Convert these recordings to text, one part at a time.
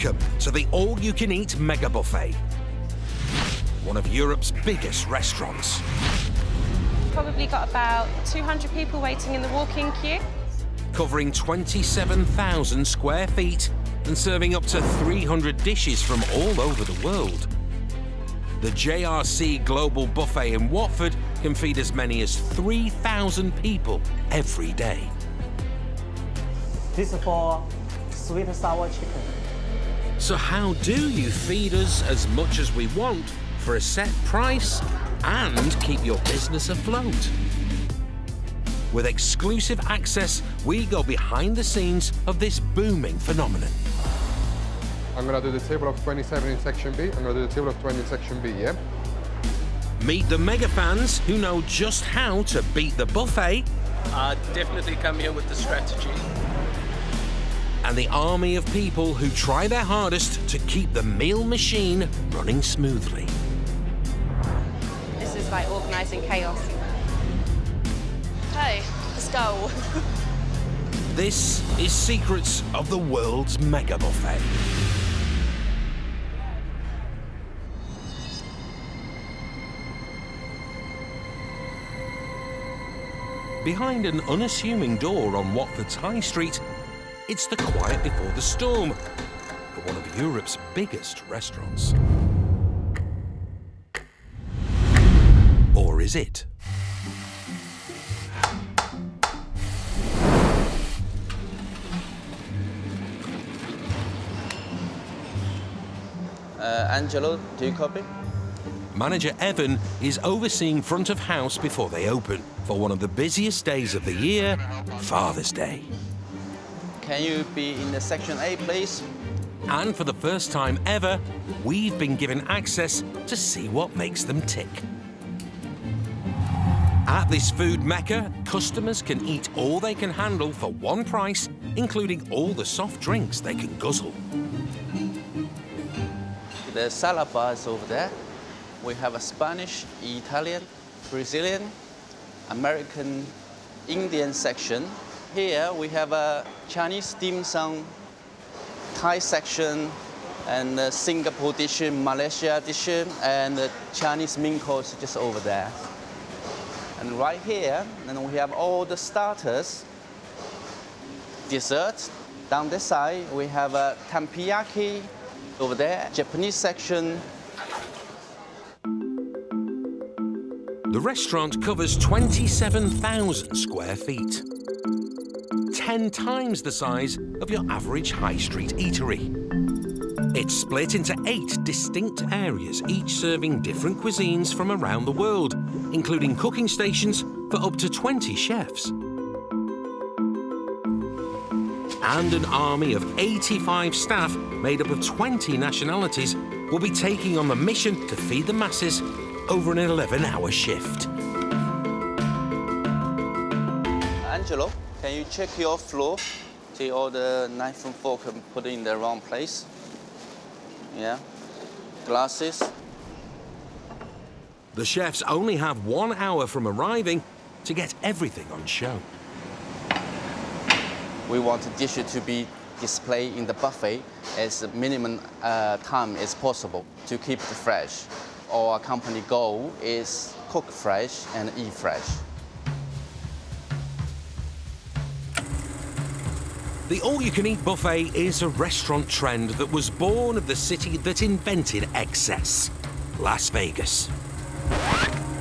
Welcome to the all-you-can-eat mega buffet. One of Europe's biggest restaurants. Probably got about 200 people waiting in the walk-in queue. Covering 27,000 square feet and serving up to 300 dishes from all over the world. The JRC Global Buffet in Watford can feed as many as 3,000 people every day. This is for sweet sour chicken. So how do you feed us as much as we want for a set price and keep your business afloat? With exclusive access, we go behind the scenes of this booming phenomenon. I'm gonna do the table of 27 in section B. I'm gonna do the table of 20 in section B, yeah? Meet the mega fans who know just how to beat the buffet. Uh, definitely come here with the strategy. And the army of people who try their hardest to keep the meal machine running smoothly. This is like organising chaos. Hey, let's go. This is Secrets of the World's Mega Buffet. Behind an unassuming door on Watford's High Street, it's the quiet before the storm at one of Europe's biggest restaurants. Or is it? Uh, Angelo, do you copy? Manager Evan is overseeing front of house before they open for one of the busiest days of the year, Father's Day. Can you be in the section A, please? And for the first time ever, we've been given access to see what makes them tick. At this food mecca, customers can eat all they can handle for one price, including all the soft drinks they can guzzle. The salad bar is over there. We have a Spanish, Italian, Brazilian, American, Indian section. Here we have a Chinese dim sum, Thai section, and a Singapore dish, Malaysia dish, and the Chinese main course just over there. And right here, then we have all the starters, desserts. Down this side, we have a teppanyaki. Over there, Japanese section, The restaurant covers 27,000 square feet. 10 times the size of your average high street eatery. It's split into eight distinct areas, each serving different cuisines from around the world, including cooking stations for up to 20 chefs. And an army of 85 staff made up of 20 nationalities will be taking on the mission to feed the masses over an 11-hour shift. Angelo, can you check your floor? See all the knife and fork and put in the wrong place. Yeah. Glasses. The chefs only have one hour from arriving to get everything on show. We want the dish to be displayed in the buffet as minimum uh, time as possible to keep it fresh. Our company goal is cook fresh and eat fresh. The all-you-can-eat buffet is a restaurant trend that was born of the city that invented excess, Las Vegas.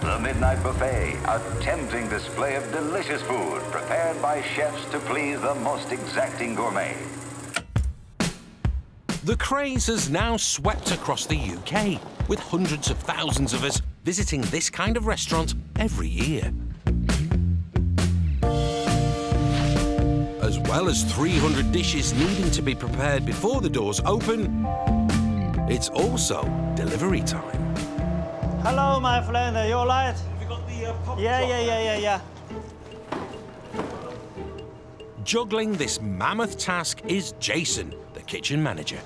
The Midnight Buffet, a tempting display of delicious food prepared by chefs to please the most exacting gourmet. The craze has now swept across the UK, with hundreds of thousands of us visiting this kind of restaurant every year. Well as 300 dishes needing to be prepared before the doors open, it's also delivery time. Hello, my friend. Are You all right? Have you got the uh, pop Yeah, yeah, yeah, yeah, yeah. Juggling this mammoth task is Jason, the kitchen manager.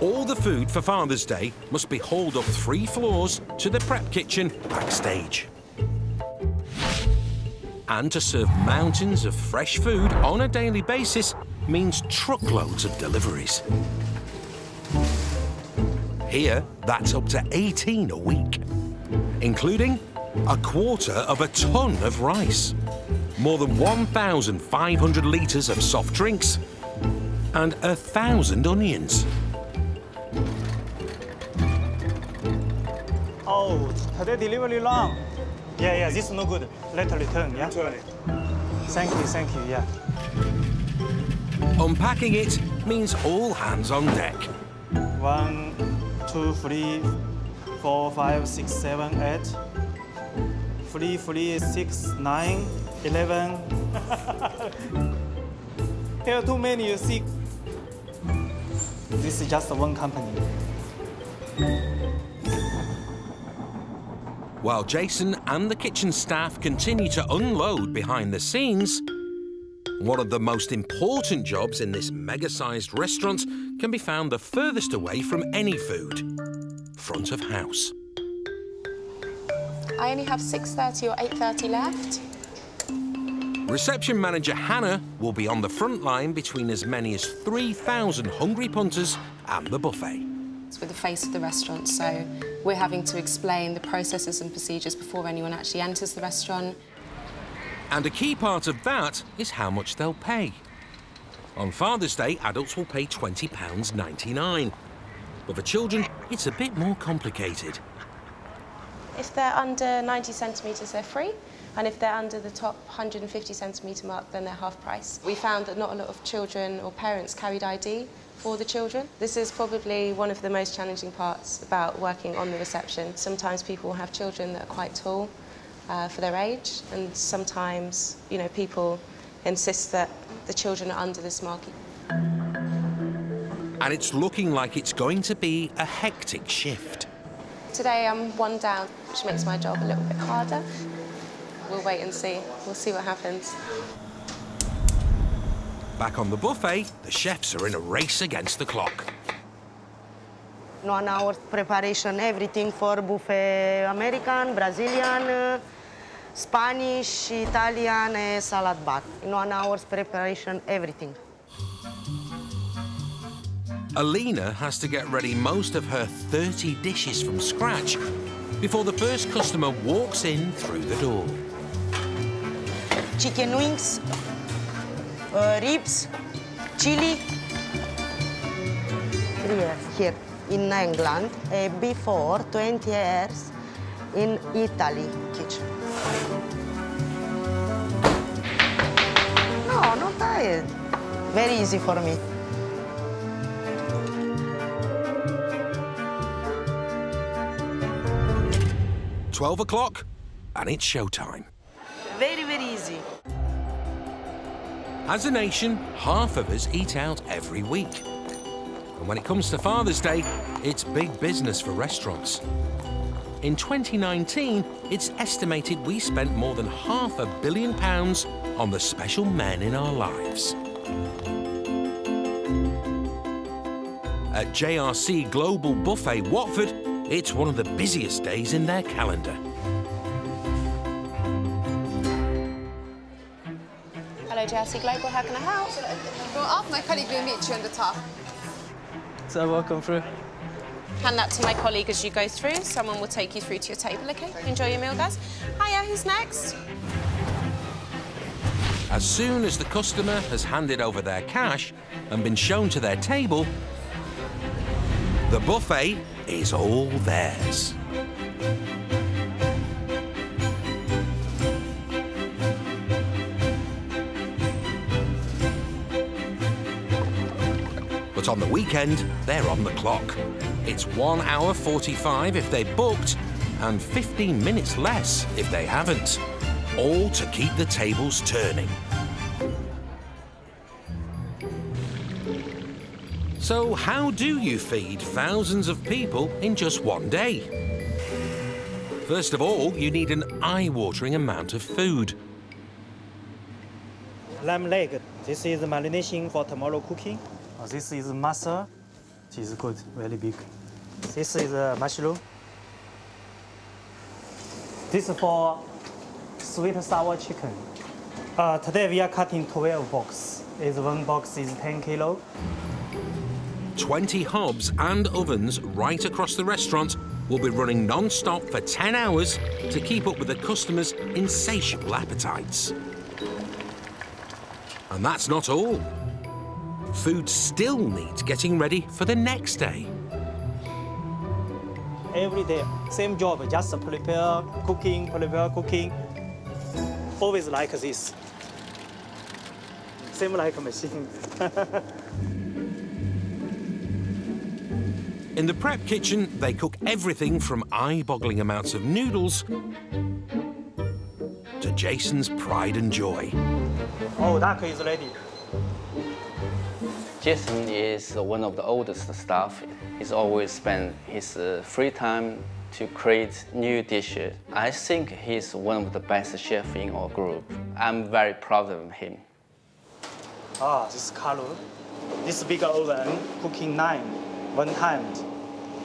All the food for Father's Day must be hauled up three floors to the prep kitchen backstage. And to serve mountains of fresh food on a daily basis means truckloads of deliveries. Here, that's up to 18 a week, including a quarter of a ton of rice, more than 1,500 litres of soft drinks, and a thousand onions. Oh, today delivery long. Yeah, yeah, this is no good. Let it return, yeah? Thank you, thank you, yeah. Unpacking it means all hands on deck. One, two, three, four, five, six, seven, eight. Three, three, six, nine, eleven. Here are too many, you see. This is just one company. While Jason and the kitchen staff continue to unload behind the scenes, one of the most important jobs in this mega-sized restaurant can be found the furthest away from any food, front of house. I only have 6.30 or 8.30 left. Reception manager Hannah will be on the front line between as many as 3,000 hungry punters and the buffet. It's with the face of the restaurant, so we're having to explain the processes and procedures before anyone actually enters the restaurant. And a key part of that is how much they'll pay. On Father's Day, adults will pay £20.99. But for children, it's a bit more complicated. If they're under 90 centimetres, they're free. And if they're under the top 150 centimetre mark, then they're half price. We found that not a lot of children or parents carried ID for the children. This is probably one of the most challenging parts about working on the reception. Sometimes people have children that are quite tall uh, for their age, and sometimes, you know, people insist that the children are under this mark. And it's looking like it's going to be a hectic shift. Today I'm one down, which makes my job a little bit harder. We'll wait and see. We'll see what happens. Back on the buffet, the chefs are in a race against the clock. One hour preparation, everything for buffet American, Brazilian, uh, Spanish, Italian, uh, salad bar. In one hour's preparation, everything. Alina has to get ready most of her 30 dishes from scratch before the first customer walks in through the door. Chicken wings, uh, ribs, chili. Three years here in England, uh, before 20 years in Italy kitchen. No, not tired. Very easy for me. Twelve o'clock, and it's showtime. Very, very easy. As a nation, half of us eat out every week. And when it comes to Father's Day, it's big business for restaurants. In 2019, it's estimated we spent more than half a billion pounds on the special men in our lives. At JRC Global Buffet Watford, it's one of the busiest days in their calendar. Hello, JRC Global, how can I help? Go up, my colleague will meet you on the top. So welcome through. Hand that to my colleague as you go through. Someone will take you through to your table, OK? Enjoy your meal, guys. Hiya, who's next? As soon as the customer has handed over their cash and been shown to their table, the buffet is all theirs. On the weekend, they're on the clock. It's 1 hour 45 if they booked, and 15 minutes less if they haven't. All to keep the tables turning. So, how do you feed thousands of people in just one day? First of all, you need an eye-watering amount of food. Lamb leg. This is marination for tomorrow cooking. Uh, this is mussel. It is good, very big. This is uh, mushroom. This is for sweet sour chicken. Uh, today we are cutting 12 box. Is one box is 10 kilo. 20 hobs and ovens right across the restaurant will be running non-stop for 10 hours to keep up with the customers' insatiable appetites. And that's not all. Food still needs getting ready for the next day. Every day, same job, just prepare cooking, prepare cooking. Always like this. Same like a machine. In the prep kitchen, they cook everything from eye-boggling amounts of noodles to Jason's pride and joy. oh, duck is ready. Jason is one of the oldest staff. He's always spent his uh, free time to create new dishes. I think he's one of the best chefs in our group. I'm very proud of him. Ah, this color. This big oven, cooking nine, one time,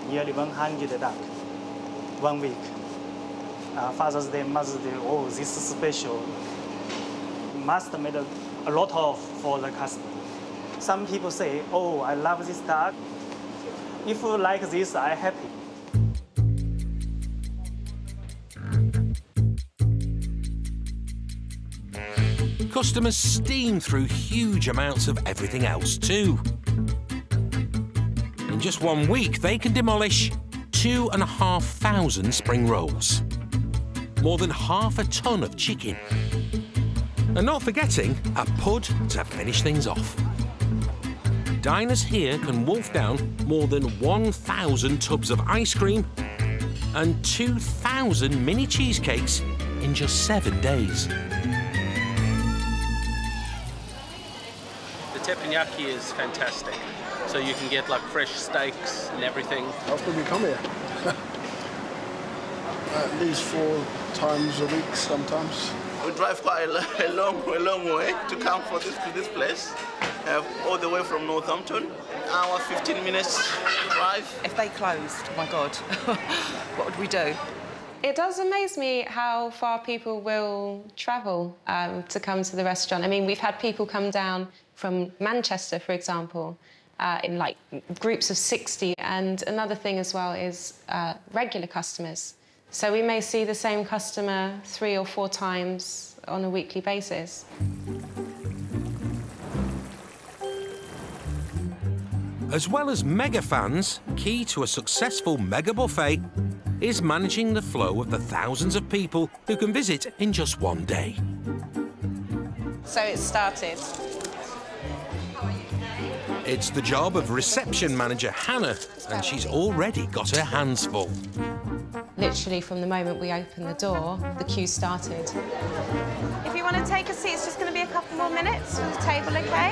nearly 100 duck, one week. Uh, Father's Day, Mother's Day, oh, this is special. Must made a, a lot of for the customer. Some people say, oh, I love this dog. If you like this, I'm happy. Customers steam through huge amounts of everything else too. In just one week, they can demolish two and a half thousand spring rolls. More than half a ton of chicken. And not forgetting a pud to finish things off. Diners here can wolf down more than 1,000 tubs of ice cream and 2,000 mini cheesecakes in just seven days. The teppanyaki is fantastic. So you can get like fresh steaks and everything. How often we come here? At least four times a week sometimes. We drive quite a, long, a long way to come for this to this place, uh, all the way from Northampton. An hour, 15 minutes drive. If they closed, oh my God, what would we do? It does amaze me how far people will travel um, to come to the restaurant. I mean, we've had people come down from Manchester, for example, uh, in like groups of 60. And another thing as well is uh, regular customers. So we may see the same customer three or four times on a weekly basis. As well as mega fans, key to a successful mega buffet is managing the flow of the thousands of people who can visit in just one day. So it started. It's the job of reception manager Hannah, and she's already got her hands full. Literally from the moment we opened the door, the queue started. If you want to take a seat, it's just going to be a couple more minutes for the table, okay?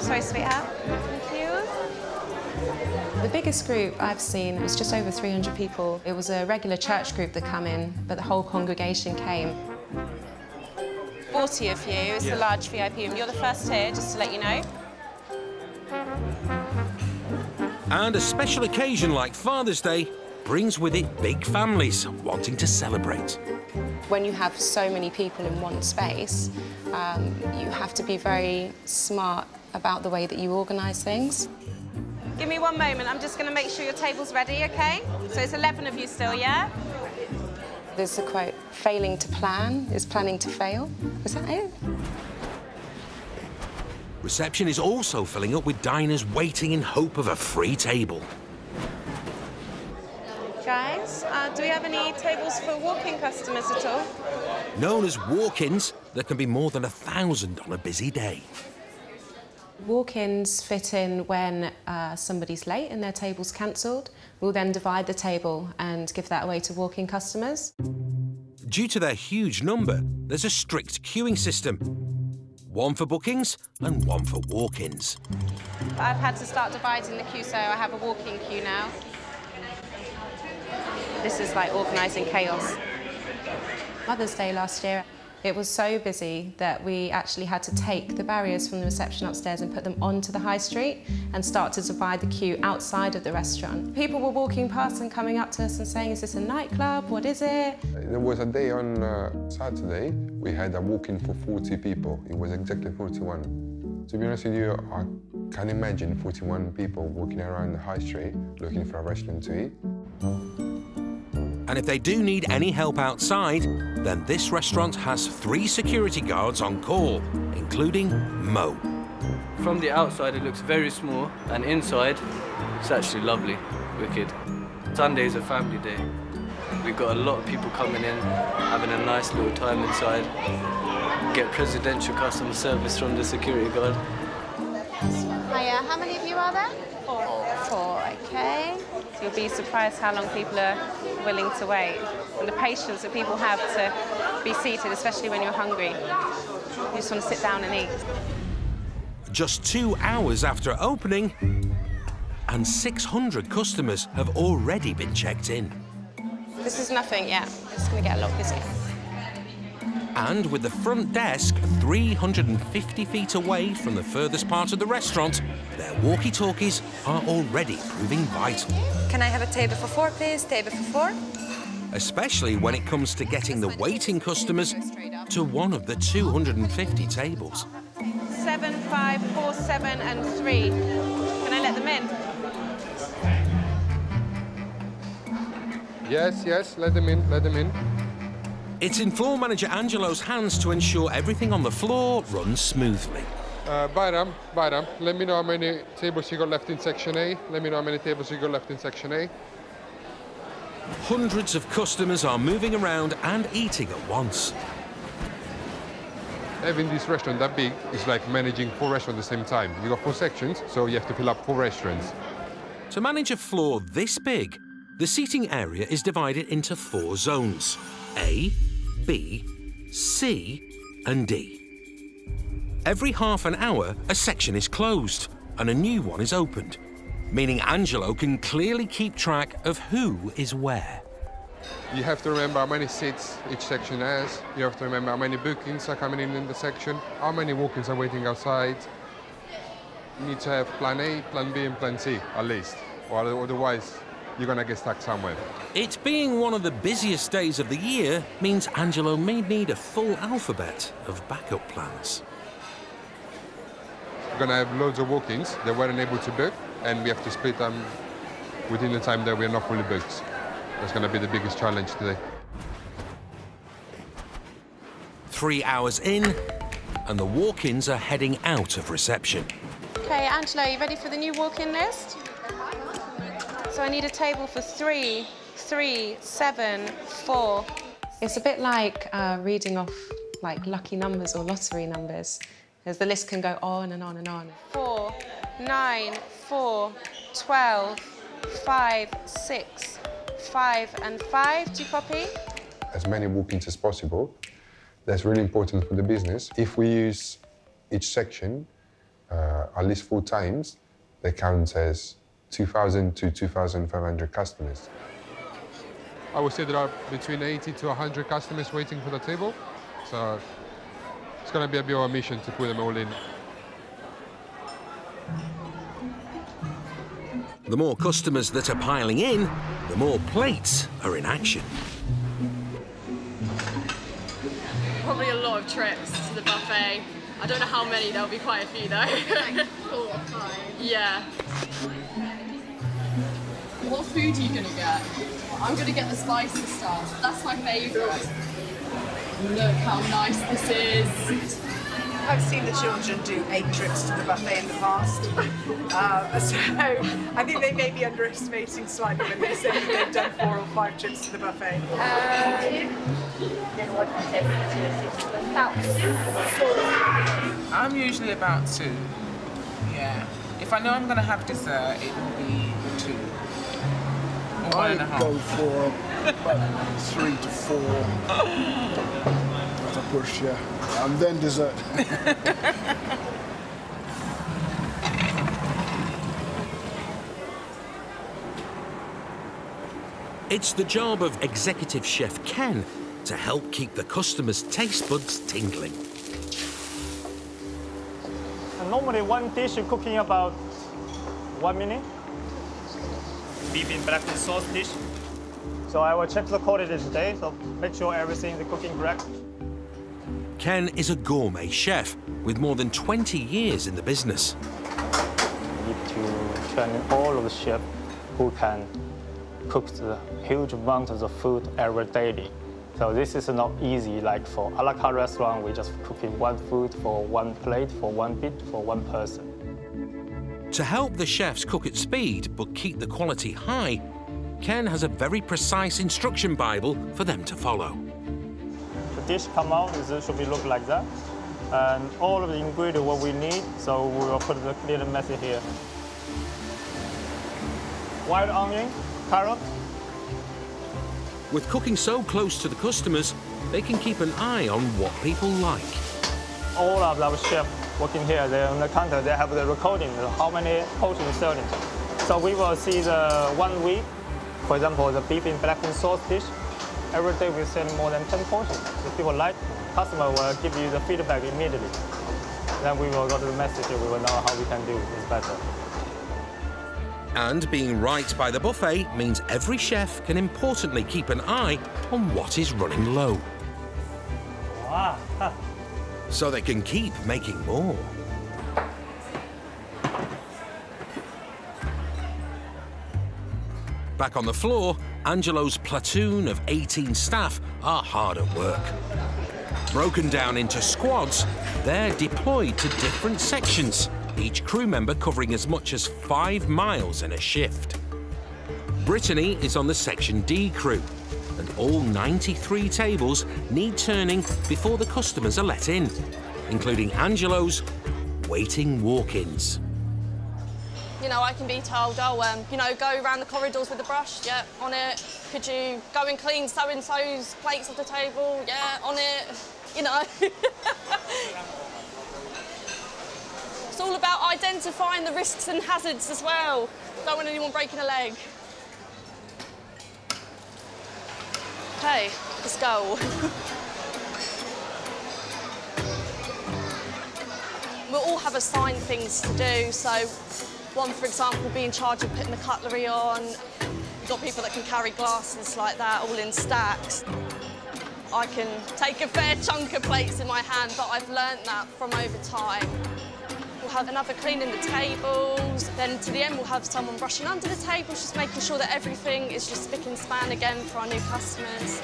Sorry, sweetheart. Thank you. The biggest group I've seen was just over 300 people. It was a regular church group that come in, but the whole congregation came. 40 of you is the large VIP room. You're the first here, just to let you know. And a special occasion like Father's Day brings with it big families wanting to celebrate. When you have so many people in one space, um, you have to be very smart about the way that you organise things. Give me one moment. I'm just going to make sure your table's ready, OK? So it's 11 of you still, yeah? There's a quote, failing to plan is planning to fail. Is that it? Reception is also filling up with diners waiting in hope of a free table. Guys, uh, do we have any tables for walk-in customers at all? Known as walk-ins, there can be more than a thousand on a busy day. Walk-ins fit in when uh, somebody's late and their table's cancelled. We'll then divide the table and give that away to walk-in customers. Due to their huge number, there's a strict queuing system. One for bookings and one for walk-ins. I've had to start dividing the queue, so I have a walk-in queue now. This is like organising chaos. Mother's Day last year, It was so busy that we actually had to take the barriers from the reception upstairs and put them onto the high street and start to divide the queue outside of the restaurant. People were walking past and coming up to us and saying, is this a nightclub? What is it? There was a day on uh, Saturday, we had a walk-in for 40 people. It was exactly 41. To be honest with you, I can't imagine 41 people walking around the high street looking for a restaurant to eat. And if they do need any help outside, then this restaurant has three security guards on call, including Mo. From the outside, it looks very small, and inside, it's actually lovely, wicked. Sunday's a family day. We've got a lot of people coming in, having a nice little time inside. Get presidential customer service from the security guard. Hiya, how many of you are there? Four. Four, okay. You'll be surprised how long people are willing to wait and the patience that people have to be seated, especially when you're hungry. You just want to sit down and eat. Just two hours after opening, and 600 customers have already been checked in. This is nothing, yeah. It's going to get a lot busier. And with the front desk 350 feet away from the furthest part of the restaurant, their walkie-talkies are already proving vital. Can I have a table for four, please? Table for four? Especially when it comes to getting the waiting customers to one of the 250 tables. Seven, five, four, seven, and three. Can I let them in? Yes, yes, let them in, let them in. It's in floor manager Angelo's hands to ensure everything on the floor runs smoothly. Uh, Bayram, Bayram, let me know how many tables you got left in section A. Let me know how many tables you got left in section A. Hundreds of customers are moving around and eating at once. Having this restaurant that big is like managing four restaurants at the same time. You got four sections, so you have to fill up four restaurants. To manage a floor this big, the seating area is divided into four zones A, B, C, and D. Every half an hour, a section is closed and a new one is opened, meaning Angelo can clearly keep track of who is where. You have to remember how many seats each section has. You have to remember how many bookings are coming in in the section, how many walk-ins are waiting outside. You need to have plan A, plan B, and plan C at least, or otherwise you're going to get stuck somewhere. It being one of the busiest days of the year means Angelo may need a full alphabet of backup plans. We're going to have loads of walk-ins that weren't able to book, and we have to split them within the time that we're not fully booked. That's going to be the biggest challenge today. Three hours in, and the walk-ins are heading out of reception. Okay, Angelo, you ready for the new walk-in list? So I need a table for three, three, seven, four. It's a bit like uh, reading off like lucky numbers or lottery numbers, as the list can go on and on and on. Four, nine, four, twelve, five, six, five, and five. Do you copy? As many walk-ins as possible. That's really important for the business. If we use each section uh, at least four times, that counts as 2,000 to 2,500 customers. I would say there are between 80 to 100 customers waiting for the table. So it's going to be a bit of a mission to put them all in. The more customers that are piling in, the more plates are in action. Probably a lot of trips to the buffet. I don't know how many, there'll be quite a few though. like four or five. Yeah. What food are you gonna get? I'm gonna get the spicy stuff. That's my favourite. Look how nice this is. I've seen the children do eight trips to the buffet in the past. Um, so I think they may be underestimating slightly when they say that they've done four or five trips to the buffet. I'm usually about two. Yeah. If I know I'm going to have dessert, it will be two. Or one and a I half. go for about three to four at a push, yeah. And then dessert. It's the job of executive chef Ken to help keep the customers' taste buds tingling. And normally one dish is cooking about one minute. Beef in black sauce dish. So I will check the quality today, so make sure everything is cooking correct. Ken is a gourmet chef with more than 20 years in the business. We need to train all of the chefs who can cook the huge amounts of the food every daily. So this is not easy, like for a la carte restaurant, we just cooking one food for one plate, for one bit, for one person. To help the chefs cook at speed but keep the quality high, Ken has a very precise instruction Bible for them to follow. The dish come out, it should be look like that. And all of the ingredients what we need, so we will put the clear message here. Wild onion, carrot, With cooking so close to the customers, they can keep an eye on what people like. all of our chefs working here, they're on the counter, they have the recording, how many portions selling. So we will see the one week, for example, the beef in black bean sauce dish. Every day we sell more than 10 portions. If people like, customer will give you the feedback immediately. Then we will go to the message, we will know how we can do this better. And being right by the buffet means every chef can importantly keep an eye on what is running low, ah, Wow. So they can keep making more. Back on the floor, Angelo's platoon of 18 staff are hard at work. Broken down into squads, they're deployed to different sections, each crew member covering as much as five miles in a shift. Brittany is on the Section D crew, all 93 tables need turning before the customers are let in, including Angelo's waiting walk-ins. You know, I can be told, oh, um, you know, go around the corridors with a brush, yeah, on it. Could you go and clean so-and-so's plates off the table, yeah, on it, you know. it's all about identifying the risks and hazards as well. Don't want anyone breaking a leg. Okay, let's go. we'll all have assigned things to do, so one, for example, be in charge of putting the cutlery on. You've got people that can carry glasses like that, all in stacks. I can take a fair chunk of plates in my hand, but I've learnt that from over time. We'll have another cleaning the tables. Then to the end, we'll have someone brushing under the tables, just making sure that everything is just spick and span again for our new customers.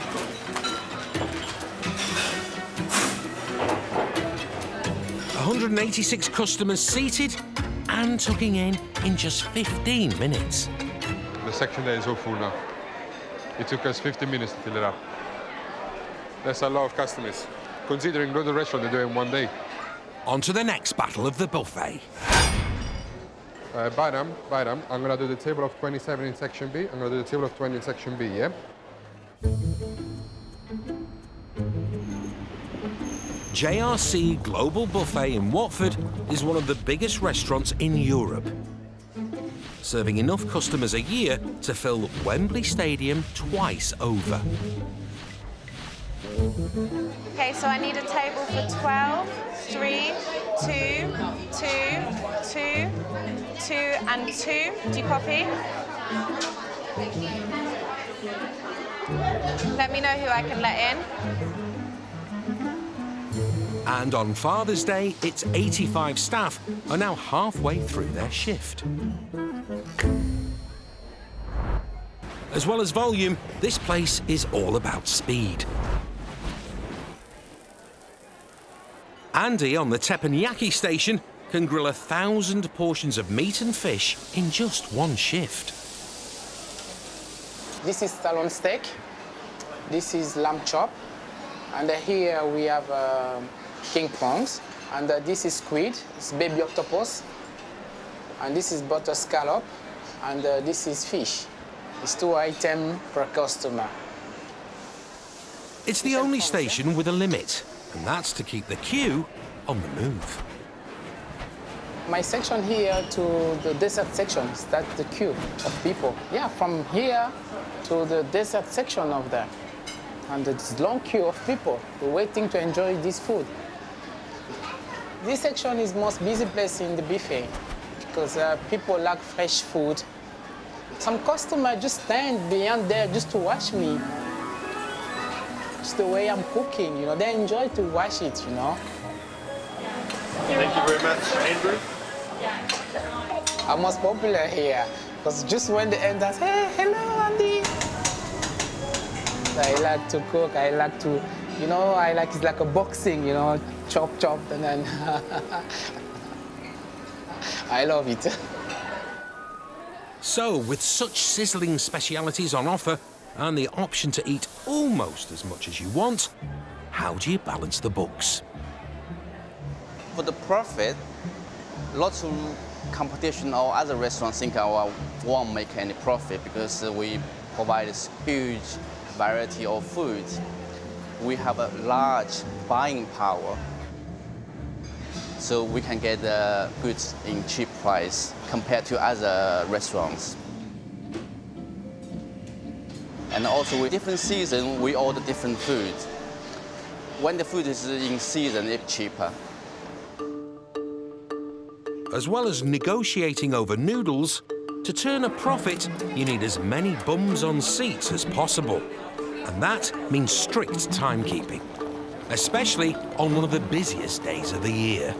186 customers seated and tucking in in just 15 minutes. The section there is all full now. It took us 15 minutes to fill it up. That's a lot of customers, considering go to the restaurant they do it in one day. On to the next battle of the buffet. Uh, Bayram, Bayram, I'm gonna do the table of 27 in section B. I'm gonna do the table of 20 in section B, yeah? JRC Global Buffet in Watford is one of the biggest restaurants in Europe, serving enough customers a year to fill Wembley Stadium twice over. Okay, so I need a table for 12, 3, 2, 2, 2, 2, and 2. Do you copy? Let me know who I can let in. And on Father's Day, its 85 staff are now halfway through their shift. As well as volume, this place is all about speed. Andy on the teppanyaki station can grill a thousand portions of meat and fish in just one shift. This is sirloin steak. This is lamb chop. And here we have uh, king prawns. And uh, this is squid, it's baby octopus. And this is butter scallop. And uh, this is fish. It's two items per customer. It's the only station with a limit, and that's to keep the queue on the move. My section here to the desert section, is that the queue of people. Yeah, from here to the desert section of there. and there's long queue of people waiting to enjoy this food. This section is most busy place in the buffet because uh, people like fresh food. Some customers just stand beyond there just to watch me. Just the way I'm cooking, you know, they enjoy to watch it, you know. Thank you very much, Andrew. I'm most popular here because just when they enter, hey, hello, Andy. I like to cook. I like to, you know, I like it's like a boxing, you know, chop, chop, and then I love it. So, with such sizzling specialities on offer and the option to eat almost as much as you want, how do you balance the books? For the profit, lots of competition or other restaurants think oh, I won't make any profit because uh, we provide a huge variety of food. We have a large buying power, so we can get the goods in cheap price compared to other restaurants. And also with different season, we order different food. When the food is in season, it's cheaper. As well as negotiating over noodles, to turn a profit, you need as many bums on seats as possible. And that means strict timekeeping, especially on one of the busiest days of the year.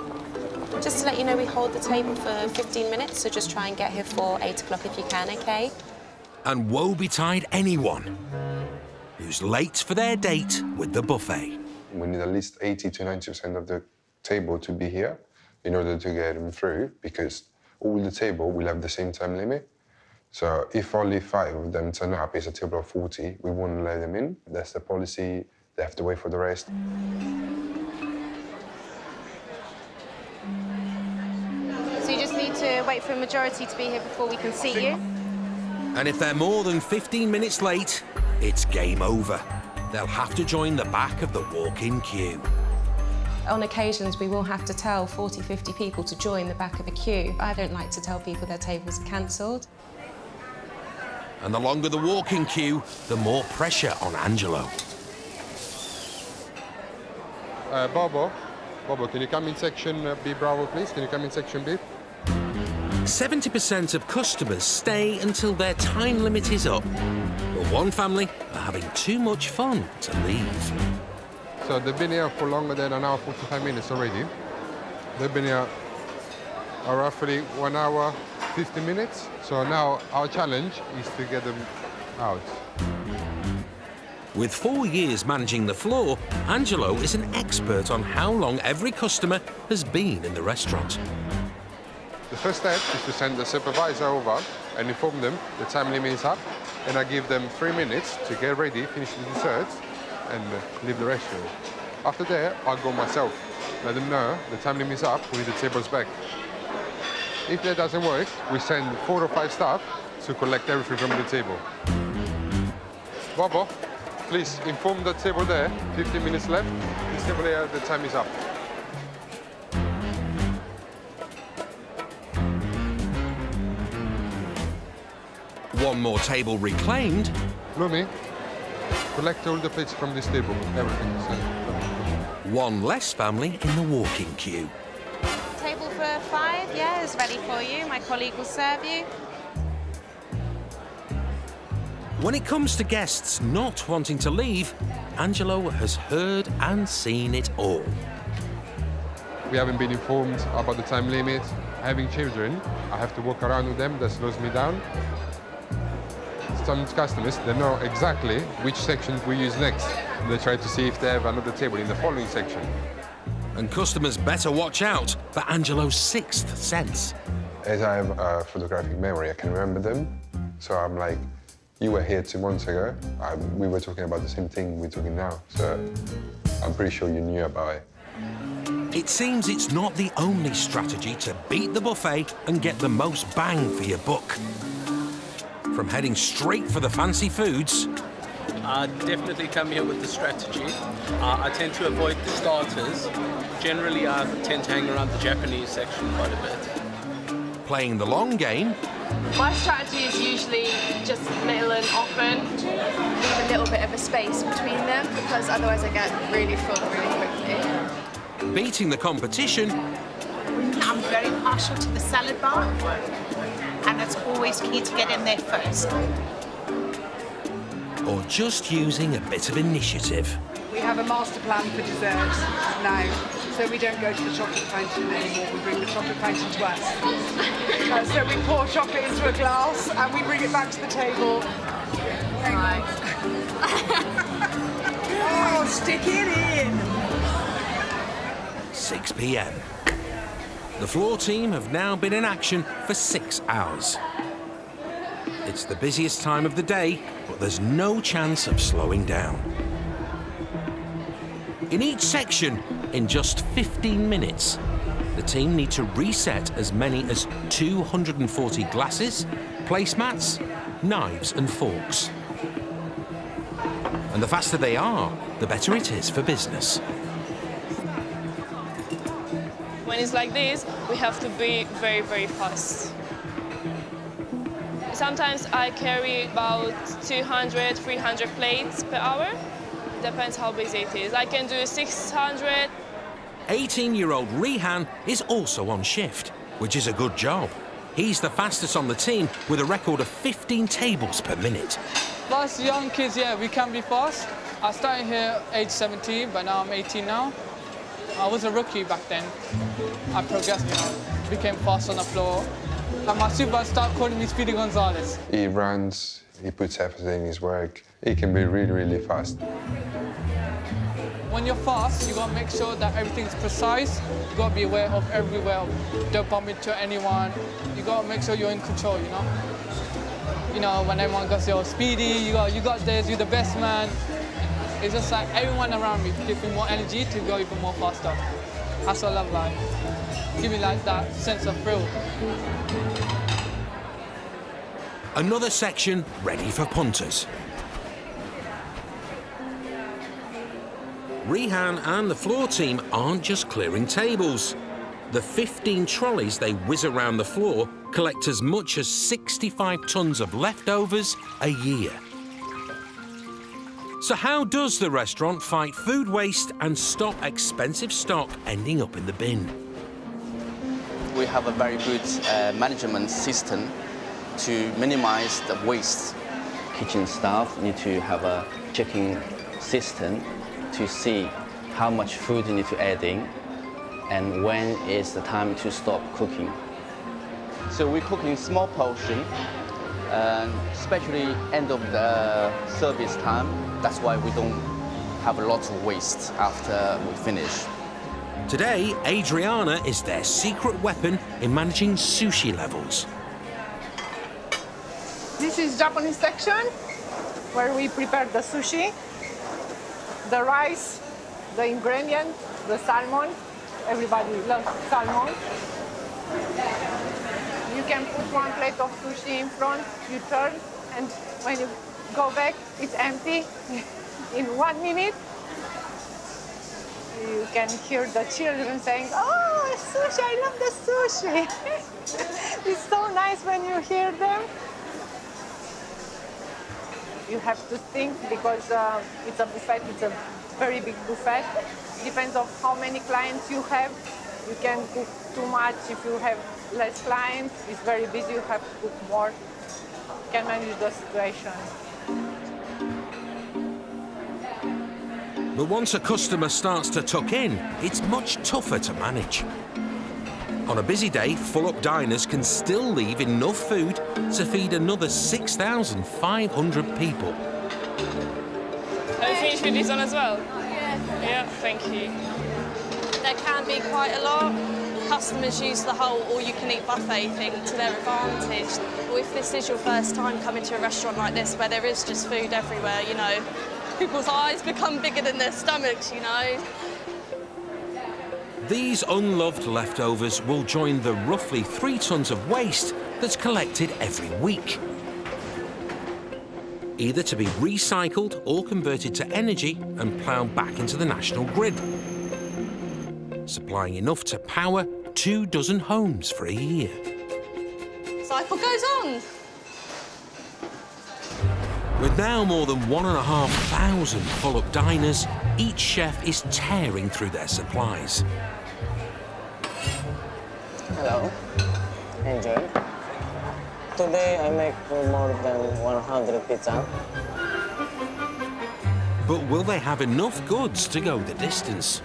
Just to let you know, we hold the table for 15 minutes, so just try and get here for 8 o'clock if you can, OK? And woe betide anyone who's late for their date with the buffet. We need at least 80 to 90% of the table to be here in order to get them through, because all the table will have the same time limit. So if only five of them turn up, it's a table of 40, we won't let them in. That's the policy. They have to wait for the rest. So you just need to wait for a majority to be here before we can seat you. And if they're more than 15 minutes late, it's game over. They'll have to join the back of the walk-in queue. On occasions, we will have to tell 40, 50 people to join the back of a queue. I don't like to tell people their tables are cancelled. And the longer the walk-in queue, the more pressure on Angelo. Uh, Bobo, Bobo, can you come in section uh, B, Bravo, please? Can you come in section B? 70% of customers stay until their time limit is up. But one family are having too much fun to leave. So they've been here for longer than an hour, 45 minutes already. They've been here uh, roughly one hour, 50 minutes. So now our challenge is to get them out. With four years managing the floor, Angelo is an expert on how long every customer has been in the restaurant. The first step is to send the supervisor over and inform them the time limit is up. And I give them three minutes to get ready, finish the desserts, and leave the restaurant. After that, I'll go myself. Let them know the time limit is up, we need the tables back. If that doesn't work, we send four or five staff to collect everything from the table. Bobo, please inform the table there, 15 minutes left. This table here, the time is up. One more table reclaimed. Lumi, collect all the plates from this table, everything. One less family in the walk-in queue. Table for five, yeah, is ready for you. My colleague will serve you. When it comes to guests not wanting to leave, Angelo has heard and seen it all. We haven't been informed about the time limit. Having children, I have to walk around with them, that slows me down. Some customers, they know exactly which section we use next. They try to see if they have another table in the following section. And customers better watch out for Angelo's sixth sense. As I have a photographic memory, I can remember them. So I'm like, you were here two months ago. I, we were talking about the same thing we're talking now. So I'm pretty sure you knew about it. It seems it's not the only strategy to beat the buffet and get the most bang for your buck. From heading straight for the fancy foods. I definitely come here with the strategy. Uh, I tend to avoid the starters. Generally, I tend to hang around the Japanese section quite a bit. playing the long game. My strategy is usually just little and often, leave a little bit of a space between them because otherwise I get really full really quickly. Beating the competition. I'm very partial to the salad bar, and it's always key to get in there first. Or just using a bit of initiative. We have a master plan for desserts now, so we don't go to the chocolate fountain anymore. We bring the chocolate fountain to us. Uh, so we pour chocolate into a glass and we bring it back to the table. Right. oh, stick it in. 6 p.m. The floor team have now been in action for six hours. It's the busiest time of the day, but there's no chance of slowing down. In each section, in just 15 minutes, the team need to reset as many as 240 glasses, placemats, knives and forks. And the faster they are, the better it is for business. When it's like this, we have to be very, very fast. Sometimes I carry about 200, 300 plates per hour. Depends how busy it is. I can do 600. 18-year-old Rehan is also on shift, which is a good job. He's the fastest on the team with a record of 15 tables per minute. Plus young kids, yeah, we can be fast. I started here age 17, but now I'm 18 now. I was a rookie back then. I progressed, you know, became fast on the floor. And my supervisor started calling me Speedy Gonzales. He runs, he puts everything in his work. He can be really, really fast. When you're fast, you gotta make sure that everything's precise. You gotta be aware of everywhere. Don't bump into anyone. You gotta make sure you're in control, you know? You know, when everyone goes, yo, Speedy, you got, you got this, you're the best man. It's just like everyone around me gives me more energy to go even more faster. That's what I love life. Give me like that sense of thrill. Another section ready for punters. Rehan and the floor team aren't just clearing tables. The 15 trolleys they whiz around the floor collect as much as 65 tons of leftovers a year. So how does the restaurant fight food waste and stop expensive stock ending up in the bin? We have a very good uh, management system to minimize the waste. Kitchen staff need to have a checking system to see how much food you need to add in and when is the time to stop cooking. So we cook in small portion, and especially end of the service time. That's why we don't have a lot of waste after we finish. Today, Adriana is their secret weapon in managing sushi levels. This is Japanese section where we prepare the sushi, the rice, the ingredient, the salmon. Everybody loves salmon. You can put one plate of sushi in front, you turn, and when you go back, it's empty. In one minute, you can hear the children saying, oh, sushi, I love the sushi. it's so nice when you hear them. You have to think because uh, it's a buffet, it's a very big buffet. Depends on how many clients you have. You can cook too much. If you have less clients, it's very busy, you have to cook more. You can manage the situation. But once a customer starts to tuck in, it's much tougher to manage. On a busy day, full-up diners can still leave enough food to feed another 6,500 people. Have you finished with this one as well? Oh, yeah. Yeah, thank you. There can be quite a lot. Customers use the whole all-you-can-eat buffet thing to their advantage. But if this is your first time coming to a restaurant like this where there is just food everywhere, you know, people's eyes become bigger than their stomachs, you know. These unloved leftovers will join the roughly three tonnes of waste that's collected every week. Either to be recycled or converted to energy and ploughed back into the national grid. Supplying enough to power two dozen homes for a year. cycle goes on. With now more than one and a half thousand full-up diners, each chef is tearing through their supplies. Hello. Enjoy. Today I make more than 100 pizza. But will they have enough goods to go the distance?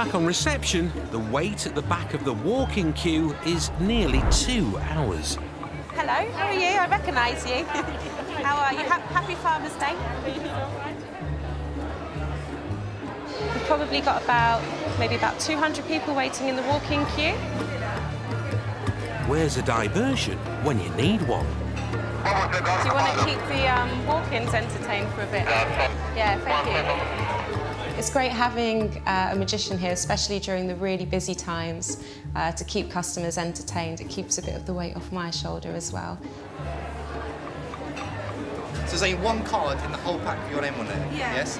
Back on reception, the wait at the back of the walk-in queue is nearly two hours. Hello, how are you? I recognise you. how are you? Happy Father's Day. We've probably got about, maybe about 200 people waiting in the walk-in queue. Where's a diversion when you need one? Do you want to keep the um, walk-ins entertained for a bit? Yeah, thank you. It's great having uh, a magician here, especially during the really busy times, uh, to keep customers entertained. It keeps a bit of the weight off my shoulder as well. So there's only one card in the whole pack with your name on it? Yeah. Yes?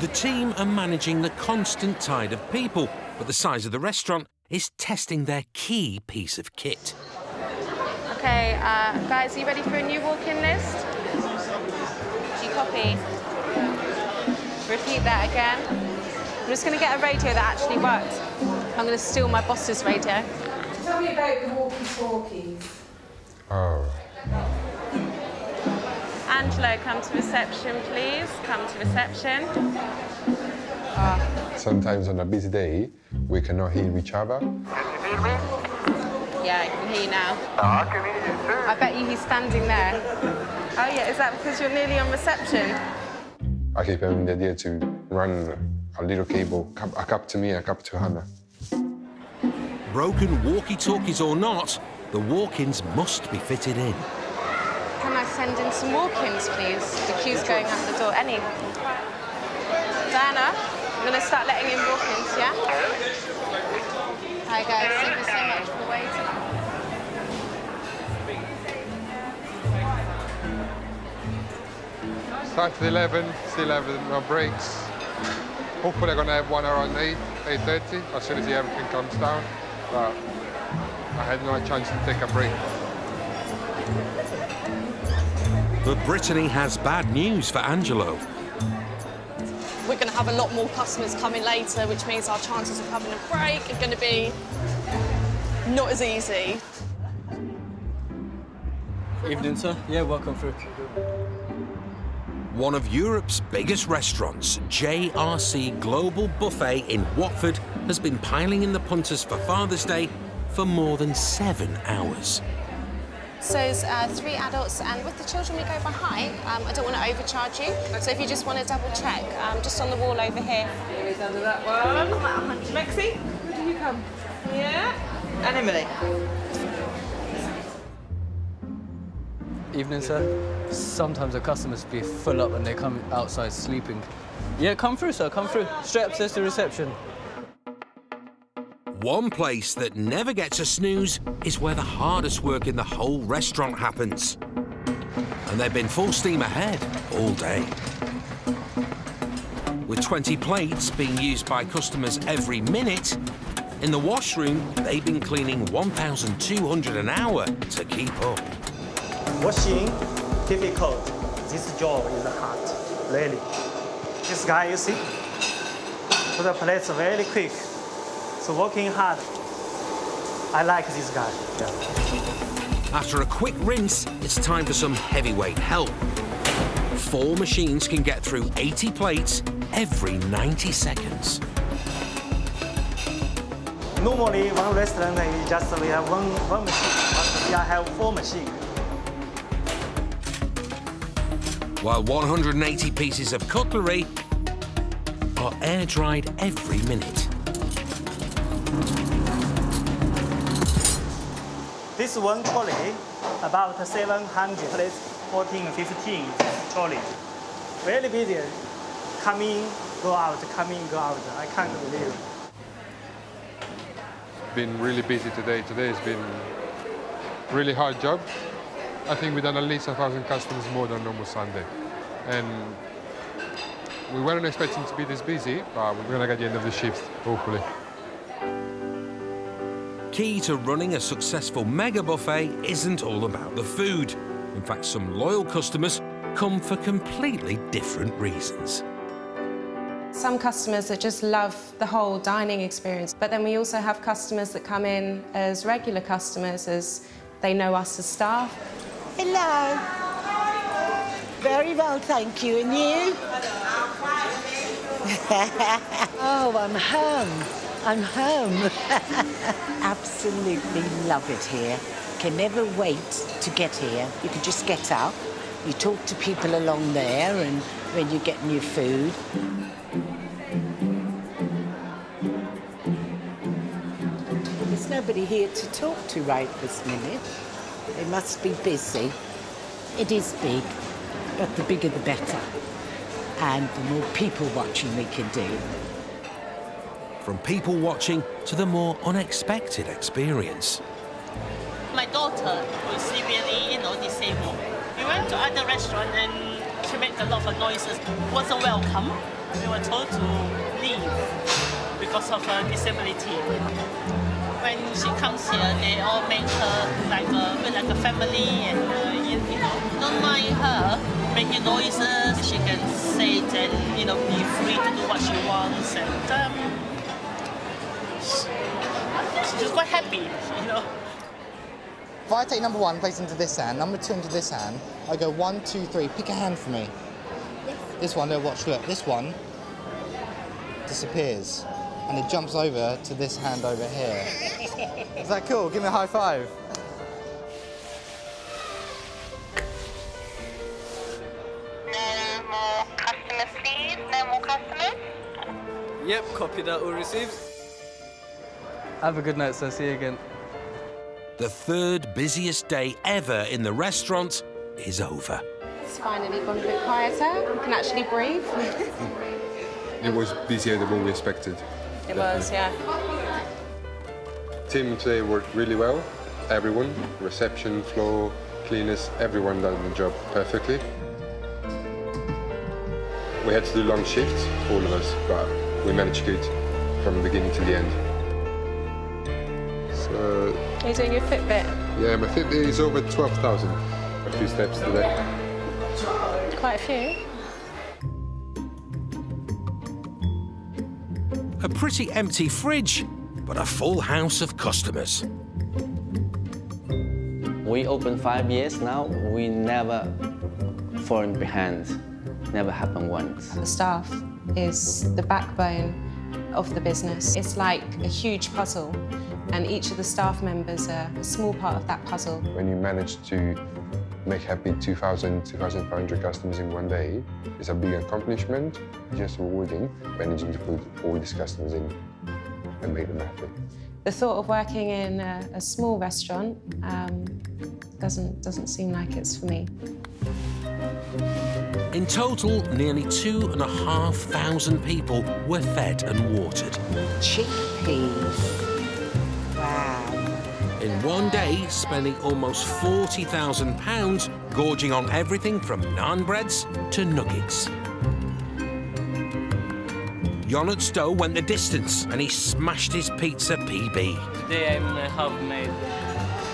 The team are managing the constant tide of people, but the size of the restaurant is testing their key piece of kit. Okay, uh, guys, are you ready for a new walk-in list? Do you copy? Repeat that again. I'm just going to get a radio that actually works. I'm going to steal my boss's radio. Tell me about the walkie-talkies. Oh. Angelo, come to reception, please. Come to reception. Sometimes on a busy day, we cannot hear each other. Yeah, I can hear you now. Oh, I can hear you too. I bet you he's standing there. Oh, yeah, is that because you're nearly on reception? I keep having the idea to run a little cable, cup- a cup to me and a cup to Hannah. Broken walkie-talkies or not, the walk-ins must be fitted in. Can I send in some walk-ins, please? The queue's going out the door. Any? Diana, I'm going to start letting in walk-ins, yeah? Hi, guys. Thank you so much for waiting. Start at 11, still have no breaks. Hopefully they're gonna have one around 8, 8.30, as soon as the everything comes down. But I had no chance to take a break. But Brittany has bad news for Angelo. We're going to have a lot more customers coming later, which means our chances of having a break are going to be not as easy. Evening, sir. Yeah, welcome through. One of Europe's biggest restaurants, JRC Global Buffet in Watford, has been piling in the punters for Father's Day for more than seven hours. So it's uh, three adults, and with the children we go by height. Um, I don't want to overcharge you, so if you just want to double check, um, just on the wall over here. Emmy's under that one. Mexi, where do you come? Yeah. And Emily. Evening, sir. Sometimes the customers be full up and they come outside sleeping. Yeah, come through, sir. Come through. Straight upstairs to reception. One place that never gets a snooze is where the hardest work in the whole restaurant happens. And they've been full steam ahead all day. With 20 plates being used by customers every minute, in the washroom, they've been cleaning 1,200 an hour to keep up. Washing, difficult. This job is hard, really. This guy, you see, put the plates very quick. So working hard. I like this guy. Yeah. After a quick rinse, it's time for some heavyweight help. Four machines can get through 80 plates every 90 seconds. Normally, one restaurant is just we have one, one machine, but we have four machines. While 180 pieces of cutlery are air dried every minute. This one trolley, about 700 plates, 14, 15 trolley. Very busy. Come in, go out, come in, go out. I can't believe. Been really busy today. Today has been really hard job. I think we've done at least a thousand customers more than normal Sunday. And we weren't expecting to be this busy, but we're going to get the end of the shift, hopefully. Key to running a successful mega buffet isn't all about the food. In fact, some loyal customers come for completely different reasons. Some customers that just love the whole dining experience, but then we also have customers that come in as regular customers as they know us as staff. Hello. Very well, thank you. And you? oh, I'm home. I'm home. Absolutely love it here. Can never wait to get here. You can just get up, you talk to people along there, and when you get new food. There's nobody here to talk to right this minute. They must be busy. It is big, but the bigger the better. And the more people watching we can do. From people watching to the more unexpected experience. My daughter was severely, you know, disabled. We went to other restaurant and she made a lot of noises. Wasn't welcome. We were told to leave because of her disability. When she comes here, they all make her like a, bit like a family and, uh, you, you know, don't mind her making noises. She can sit and, you know, be free to do what she wants. And um, she's quite happy, you know. If I take number one, place into this hand, number two into this hand, I go one, two, three, pick a hand for me. This one, no, watch, look, this one disappears and it jumps over to this hand over here. Is that cool? Give me a high five. No more customers, please. No more customers. Yep, copy that all received. Have a good night, sir. See you again. The third busiest day ever in the restaurant is over. It's finally gone a bit quieter. We can actually breathe. It was busier than what we expected. It was, yeah. Team today worked really well. Everyone, reception, floor, cleaners, everyone done the job perfectly. We had to do long shifts, all of us, but we managed good from the beginning to the end. So, Are you doing your Fitbit? yeah, my Fitbit is over 12,000. A few steps today. Quite a few. Pretty empty fridge, but a full house of customers. We open five years now. We never fallen behind. Never happened once. The staff is the backbone of the business. It's like a huge puzzle, and each of the staff members are a small part of that puzzle. When you manage to make happy 2,000, 2,500 customers in one day, is a big accomplishment, just rewarding managing to put all these customers in and make them happy. The thought of working in a, a small restaurant um, doesn't doesn't seem like it's for me. In total, nearly two and a half thousand people were fed and watered. Chickpeas. Wow. In one day, spending almost £40,000 gorging on everything from naan breads to nuggets. Jonat Stowe went the distance and he smashed his pizza PB. Today I uh, have made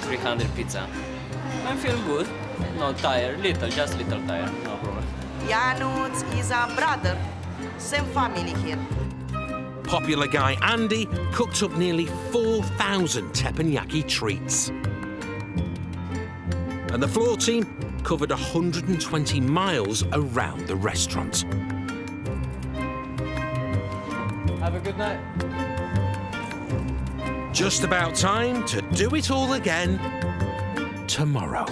300 pizza. I'm feeling good. Not tired, little, just little tired, no problem. Janusz is a brother. Same family here. Popular guy Andy cooked up nearly 4,000 teppanyaki treats. And the floor team covered 120 miles around the restaurant. Have a good night. Just about time to do it all again tomorrow.